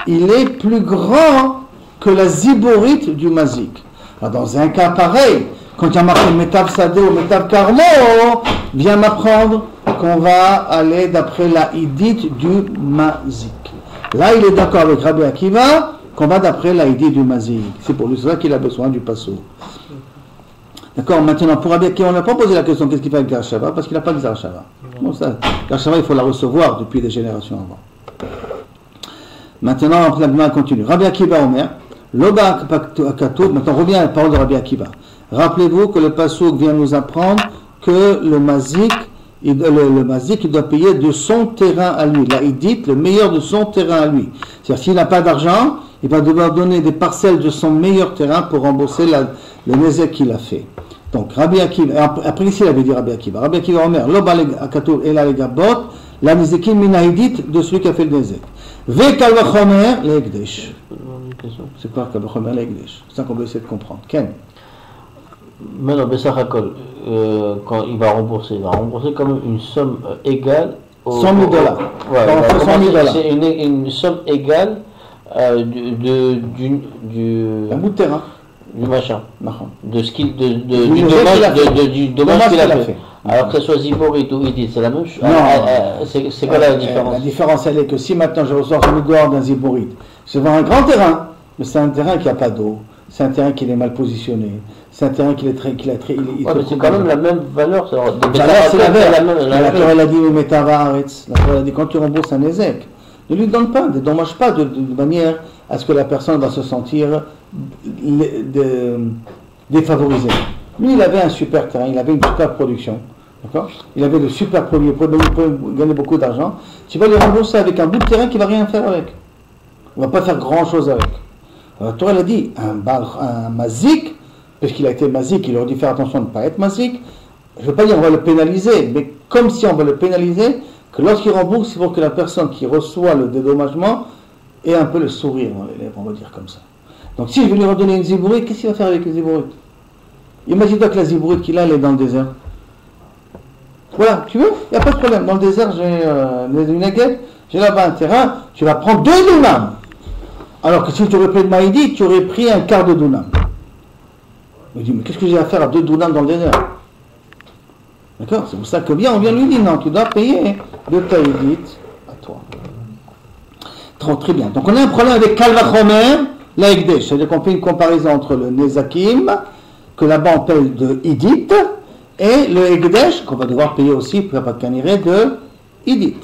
il est plus grand que la zibourite du mazik. dans un cas pareil, quand il y a marqué Métav Sadé ou Métav Carmo, viens m'apprendre qu'on va aller d'après la Idit du mazik. Là, il est d'accord avec Rabbi Akiva qu'on va d'après la idée du mazik. C'est pour lui ça qu'il a besoin du passo. D'accord, maintenant, pour Rabbi Akiva, on n'a pas posé la question qu'est-ce qu'il fait avec Garshava Parce qu'il n'a pas de Garshava. Bon, ça, Garshava, il faut la recevoir depuis des générations avant. Maintenant, la continue. Rabbi Akiva Omer, Loba maintenant revient à la parole de Rabbi Akiva. Rappelez-vous que le Passouk vient nous apprendre que le mazik, le, le mazik, il doit payer de son terrain à lui. Là, il dit le meilleur de son terrain à lui. C'est-à-dire, s'il n'a pas d'argent, il va devoir donner des parcelles de son meilleur terrain pour rembourser le nezek qu'il a fait. Donc, Rabbi Akiva, après ici, il avait dit Rabbi Akiva. Rabbi Akiva Omer, Loba Akatul et la Legabot, la nezekim minahidit de celui qui a fait le nezek. Ve kalvachomer, l'egdesh. C'est quoi kalvachomer, l'egdesh C'est ça qu'on veut essayer de comprendre. Ken mais non, Bessachakol, euh, quand il va rembourser, il va rembourser quand même une somme euh, égale au, 100 000 dollars. C'est une, une, somme égale euh, du, du, du, Un bout de terrain. Du machin. De ce qu'il, de, de, du, dommage, de, du dommage qu'il a, fait. Alors que ce soit Ziborit ou Idit, c'est la même chose. Non, ah, c'est quoi la différence La différence, elle est que si maintenant je reçois 100 000 dollars d'un Ziborit, je vends un grand terrain, mais c'est un terrain qui n'a pas d'eau, c'est un terrain qui est mal positionné, c'est un terrain qui est très. Qui a très il, ouais, mais c'est quand même la même valeur. C'est la, même. La Torah a dit La Torah a dit quand tu rembourses un Ezek, ne lui donne pas, ne dédommage pas de, manière à ce que la personne va se sentir défavorisée. Lui, il avait un super terrain, il avait une super production. D'accord? Il avait de super produits, il pouvait gagner beaucoup d'argent. Tu vas lui rembourser avec un bout de terrain qui ne va rien faire avec. On ne va pas faire grand chose avec. La Torah a dit un, un mazik, parce qu'il a été mazik, il aurait dû faire attention de ne pas être mazik. Je ne veux pas dire on va le pénaliser, mais comme si on va le pénaliser, que lorsqu'il rembourse, il faut que la personne qui reçoit le dédommagement ait un peu le sourire dans les lèvres, on va dire comme ça. Donc si je veux lui redonner une zibourite, qu'est-ce qu'il va faire avec une zibourite Imagine-toi que la zibourite qu'il a, elle est dans le désert. Voilà, tu veux? Il n'y a pas de problème. Dans le désert, j'ai euh, une aguette, j'ai là-bas un terrain, tu vas prendre deux dunams. Alors que si tu aurais pris de Maïdi, tu aurais pris un quart de dunam. Il dit, mais qu'est-ce que j'ai à faire à deux dounams dans le désert? D'accord? C'est pour ça que bien, on vient lui dire, non, tu dois payer de ta à toi. Très, très bien. Donc on a un problème avec Kalvachomer, la C'est-à-dire qu'on fait une comparaison entre le Nezakim, que là-bas on paye de Idit, et le Egdesh, qu'on va devoir payer aussi pour pas de de Idit.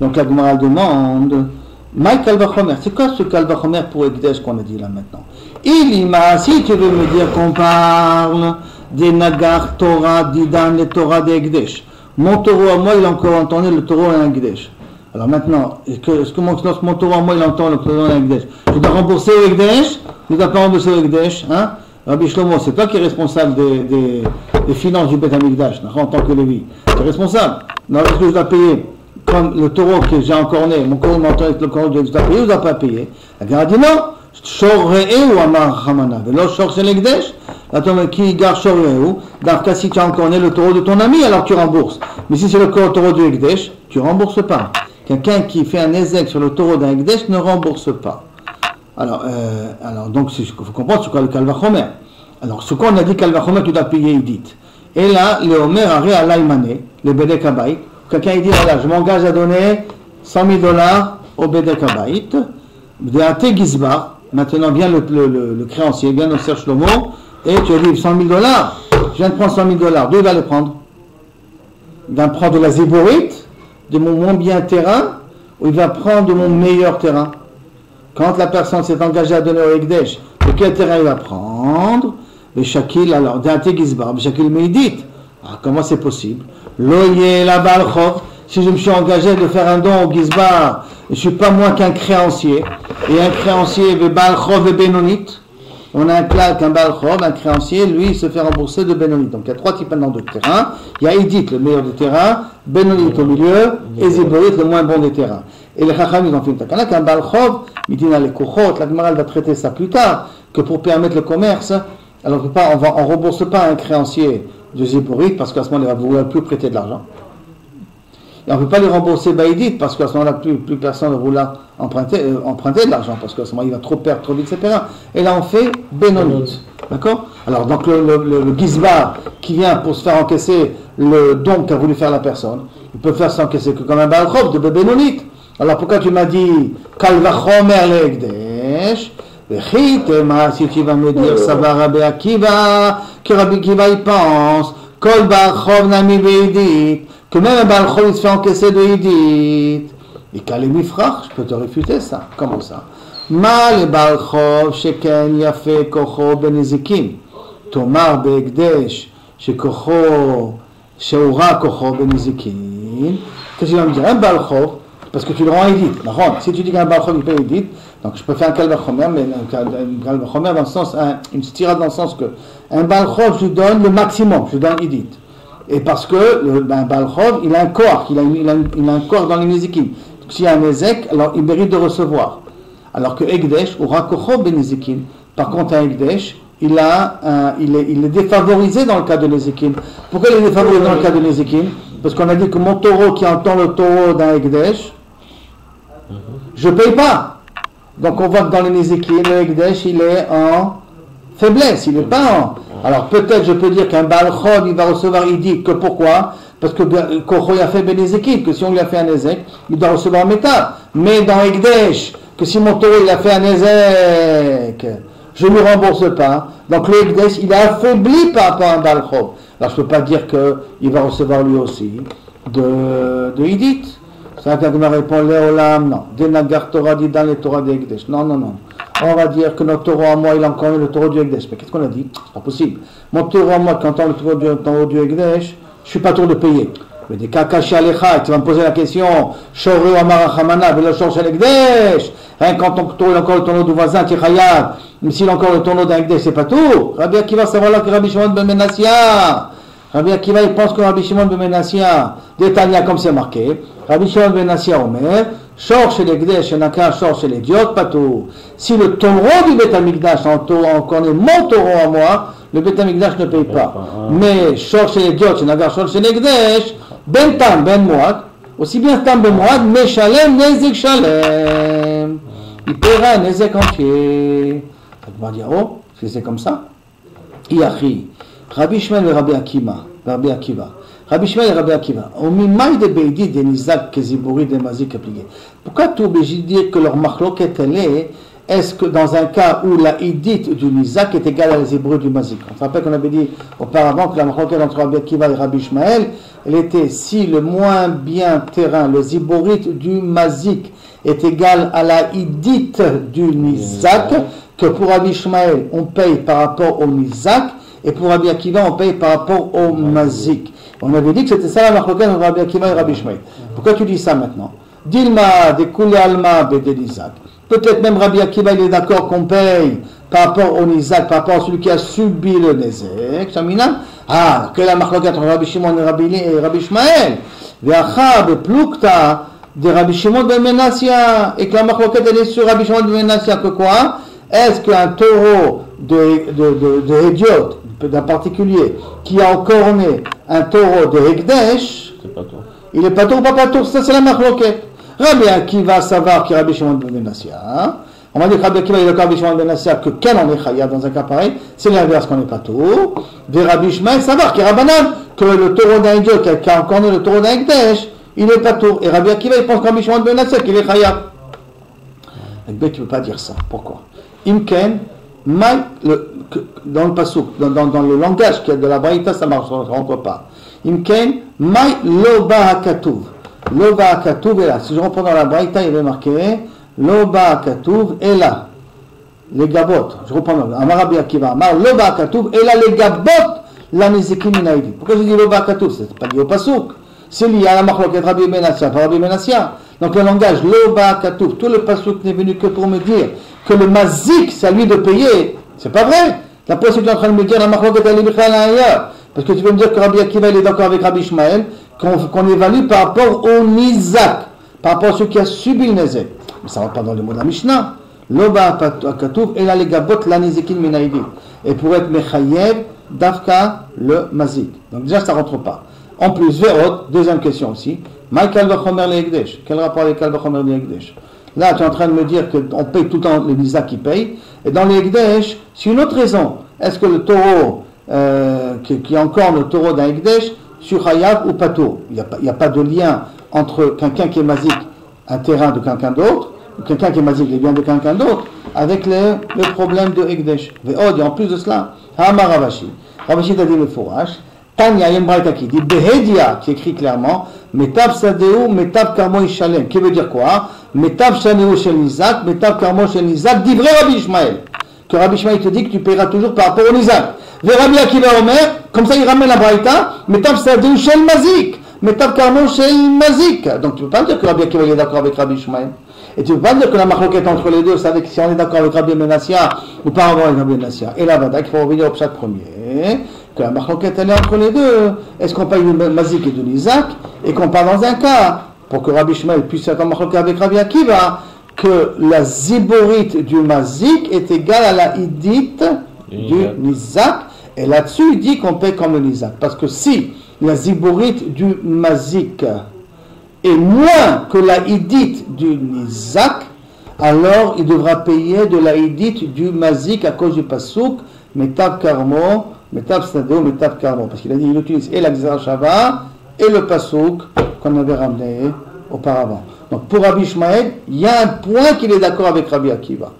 Donc la demande, Maï Kalvachomer, c'est quoi ce Kalvachomer pour Egdesh qu'on a dit là maintenant? Il si tu veux me dire qu'on parle des Nagar Torah, Didan, les Torah d'Egdesh. Mon taureau à moi, il a encore entendu le taureau à Egdesh. Alors maintenant, est-ce que, mon, taureau à moi, il entend le taureau à Egdesh Je dois rembourser Egdesh Je dois pas rembourser Egdesh hein? Rabbi Shlomo, c'est toi qui es responsable des, des, finances du Beth en tant que Lévi. Tu es responsable. Non, est-ce que je dois payer? Comme le taureau que j'ai encore né, mon taureau m'entend avec le taureau, je dois payer ou je dois pas payer La gare dit non. Shor ou amar hamana. Velo qui garde shor ou Dans si tu as encore né le taureau de ton ami, alors tu rembourses. Mais si c'est le taureau du egdesh, tu rembourses pas. Quelqu'un qui fait un ezek sur le taureau d'un egdesh ne rembourse pas. Alors, euh, alors donc, il faut comprendre ce qu'est le kalvachomer. Alors, ce qu'on a dit kalvachomer, tu dois payer, dit. Et là, le Omer a à l'aïmané, le Bedek Quelqu'un dit voilà, je m'engage à donner 100 000 dollars au Bedekabait, de Gizbar, maintenant vient le, le, le, créancier, vient au Serge Lomo, et tu dit 100 000 dollars, je viens de prendre 100 000 dollars, d'où il va les prendre? Il va prendre de la zéborite, de mon moins bien terrain, ou il va prendre de mon meilleur terrain? Quand la personne s'est engagée à donner au Ekdesh, de quel terrain il va prendre? Le Shakil, alors, d'un Gizbar, le Shakil Meidit. Ah, comment c'est possible? Loye la balchov. Si je me suis engagé de faire un don au Gizbar, je ne suis pas moins qu'un créancier. Et un créancier, balchov et benonit. On a un claque, un balchov, un créancier, lui, il se fait rembourser de benonit. Donc il y a trois types maintenant de terrain. Il y a Edith, le meilleur des terrains, benonit au milieu, et Ziborit, le moins bon des terrains. Et les Chacham, ils ont fait une takana qu'un balchov, Midina les Kochot, la va traiter ça plus tard, que pour permettre le commerce, alors on ne rembourse pas un créancier de Ziborit parce qu'à ce moment-là, il ne va plus prêter de l'argent. Et on ne peut pas lui rembourser Baïdit parce qu'à ce moment-là, plus, plus personne ne voulait emprunter, euh, emprunter de l'argent parce qu'à ce moment-là, il va trop perdre, trop vite, etc. Et là, on fait Benonit. D'accord? Alors, donc, le, le, le, qui vient pour se faire encaisser le don qu'a voulu faire la personne, il peut faire s'encaisser que comme un balchov de Benonit. Alors, pourquoi tu m'as dit Kalvachomer Legdesh si tu vas me dire, ça va Rabbi Akiva, que Rabbi Akiva il pense, Kol Balchov Nami Veidit, que même un Balchov il se fait encaisser de Idit. Et Kalemi Frach, je peux te réfuter ça. Comment ça Ma le Balchov, Sheken Yafe Kocho Benezikim, Tomar Beegdesh, Shekocho, Sheura Kocho Benezikim. Qu'est-ce qu'il va me dire Un Balchov, parce que tu le rends Edith. Si tu dis qu'un Balchov il peut Edith, donc je peux faire un Kalvachomer, mais un Kalvachomer dans le sens, un, une tirade dans le sens que un Balchov, je donne le maximum, je donne Edith. Et parce que le, un Balchov, il a un corps, il a, un corps dans les Nézikim. S'il y a un Nézek, alors il mérite de recevoir. Alors que Egdesh, ou Rakocho ben par contre un Egdesh, il, a il, est, il est défavorisé dans le cas de Nézikim. Pourquoi il est défavorisé dans le cas de Nézikim Parce qu'on a dit que mon taureau qui entend le taureau d'un Egdesh, je ne paye pas. Donc on voit que dans les Nézékim, le Ekdesh, il est en faiblesse, il n'est pas en... Alors peut-être je peux dire qu'un Balchon, il va recevoir dit que pourquoi? Parce que Koro a fait Bénézékim, que si on lui a fait un Ezek, il doit recevoir un métal. Mais dans Ekdesh, que si mon taureau il a fait un Ezek, je ne lui rembourse pas. Donc le Ekdesh, il est affaibli par rapport à un Balchon. Alors je ne peux pas dire qu'il va recevoir lui aussi de, de Idit. Ça, répond Léolam, non. Denagar Torah dit dans les Torah d'Egdesh. Non, non, non. On va dire que notre taureau à moi, il a encore le taureau du Egdesh. Mais qu'est-ce qu'on a dit? C'est pas possible. Mon taureau à moi, quand on le taureau du, du Egdesh, je suis pas trop de payer. Mais des kakashi alecha, tu vas me poser la question, amarachamana, shel Egdesh. Rien quand taureau a encore le taureau du voisin, Tichayav. Mais s'il a encore le taureau d'un Egdesh, c'est pas tout. Rabbi Akiva, savoir là que Rabbi Shimon ben Menassia. Rabbi Akiva, il pense que Rabbi Shimon ben Menassia, Détania comme c'est marqué. Rabbi Shimon ben Nassia Omer, Shor chez les Gdesh, Naka, Shor chez les Diot, Patou. Si le taureau du Beth Amikdash, en connaît mon taureau à moi, le Beth Amikdash ne paye pas. Mais Shor chez les Diot, Naka, Shor chez les Gdesh, Ben Tam, Ben Moad, aussi bien Tam Ben Moad, mais Shalem, Nezek Shalem. Il paiera Nezek entier. Ça va dire, oh, c'est comme ça. Iachi. Rabbi Shimon et Rabbi Akiva. Rabbi Akiva. Rabbi Shimon et Rabbi Akiva. Pourquoi tu es obligé de dire que leur marloquette elle est? Est-ce que dans un cas où la idite du Nizak est égale à la Zibri du Mazik? On se rappelle qu'on avait dit auparavant que la marloquette entre Rabbi Akiva et Rabbi Ishmael, elle était si le moins bien terrain, le Ziborite du Mazik, est égal à la idite du Nizak, que pour Rabbi Ishmael, on paye par rapport au Nizak, et pour Rabbi Akiva, on paye par rapport au Mazik. On avait dit que c'était ça la marloquette entre Rabbi Akiva et Rabbi Shmuel. Pourquoi tu dis ça maintenant? Dilma de Alma Bedelizak. Peut-être même Rabbi Akiva il est d'accord qu'on paye par rapport au Nizak, par rapport à celui qui a subi le Nezek. Ah, que la marloquette entre Rabbi Shimon et Rabbi, et Rabbi. Ve'achab plukta de Rabbi Shimon ben Menassia. Et que la marloquette elle est sur Rabbi Shimon ben Menassia. Que quoi? Est-ce qu'un taureau de, de, de, de d'un particulier qui a encore né un taureau de Hekdesh, il est pas ou pas pas taureau, ça c'est la marloquette. Rabbi Akiva savoir qui est Rabbi Shimon ben Nassia. On va dire que Rabbi Akiva est d'accord Rabbi Shimon ben Nassia que quel en est Chaya dans un cas pareil, c'est l'inverse qu'on n'est pas taureau. De Rabbi Shimon savoir qui est Rabbanan, que le taureau d'un Dieu qui a encore né le taureau d'un Hekdesh, il est pas tour. Et Rabbi Akiva, il pense qu'un Shimon ben Nassek, il est Chaya. Tu ne peux pas dire ça. Pourquoi? Imken, le, dans le pasuk, dans, dans, dans, le langage qui est de la Braïta, ça ne rentre pas. Imken, Mai Loba Hakatuv. Loba Hakatuv est là. Si je reprends dans la Braïta, il est marqué Loba Hakatuv est là. Les gabot. Je reprends. Amar Rabbi Akiva. Amar Loba Hakatuv est là les gabot. La Nizikim Pourquoi je dis Loba Hakatuv? C'est pas dit au pasuk. C'est lié à la marloquette Rabbi Benassia, pas Rabbi Benassia. Donc le langage, Loba Katouf, tout le pasuk n'est venu que pour me dire que le mazik, c'est à lui de payer. C'est pas vrai. La tu es en train de me dire, la. Parce que tu veux me dire que Rabbi Akiva est d'accord avec Rabbi Ishmael, qu'on évalue par rapport au Nizak, par rapport à ceux qui a subi le Nezek. Mais ça ne va pas dans les mots de la Mishnah. Loba Katouf, et la legabot la Nizekin Menaïdi. Et pour être Mechayev, Dafka le mazik. Donc déjà ça ne rentre pas. En plus, Verot, deuxième question aussi. Quel rapport avec Kalvachomer Egdesh Là, tu es en train de me dire qu'on paye tout le temps les Lisa qui payent. Et dans les Egdesh, c'est une autre raison. Est-ce que le taureau, euh, qui, est encore le taureau d'un Egdesh, sur Hayav ou Pato Il n'y a, pas de lien entre quelqu'un qui est mazik, un terrain de quelqu'un d'autre, ou quelqu'un qui est mazik, les biens de quelqu'un d'autre, avec le, problème de Egdesh. Et en plus de cela, Hamar Ravashi. Ravashi a dit le fourrage. Tanya Yembraïta qui dit Behedia, qui écrit clairement Metav Sadeu, Metav Karmo Ishalem. Qui veut dire quoi? Metav Sadeu Shel Nizak, Metav Karmo Shel Nizak, dit vrai Rabbi Ishmael. Que Rabbi Ishmael te dit que tu paieras toujours par rapport au Nizak. Ve Rabbi Akiva Omer, comme ça il ramène la Braïta, Metav Sadeu Shel Mazik, Metav Karmo Shel Mazik. Donc tu ne peux pas dire que Rabbi Akiva est d'accord avec Rabbi Ishmael. Et tu ne peux pas dire que la marloquette entre les deux, c'est avec si on est d'accord avec Rabbi Menassia ou pas avec Rabbi Menassia. Et là, il faut revenir au chaque premier que la marloquette elle est entre les deux. Est-ce qu'on parle de Mazik et de l'Isaac et qu'on parle dans un cas, pour que Rabbi Shmuel puisse être en marloquette avec Rabbi Akiva, que la ziborite du Mazik est égale à la idite du Nizak. Et là-dessus, il dit qu'on paie comme le Nizak. Parce que si la ziborite du Mazik est moins que la idite du Nizak, alors il devra payer de la idite du Mazik à cause du Pasouk, Metab Karmo, Metav Sadeo, Metav Karmo. Parce qu'il a dit il utilise et la Shava et le Pasouk qu'on avait ramené auparavant. Donc pour Rabbi Ishmael, il y a un point qu'il est d'accord avec Rabbi Akiva.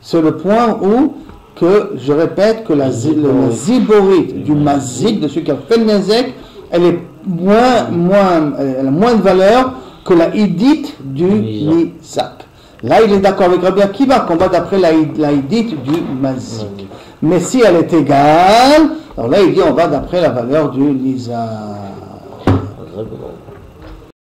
C'est le point où, que je répète, que la, ziborite du mazik, de celui qui a fait le nezek, elle est moins, moins, elle a moins de valeur que la idite du nizak. Là, il est d'accord avec Rabbi Akiva qu'on va d'après la, la idite du mazik. Mais si elle est égale, alors là il dit on va d'après la valeur du lisa.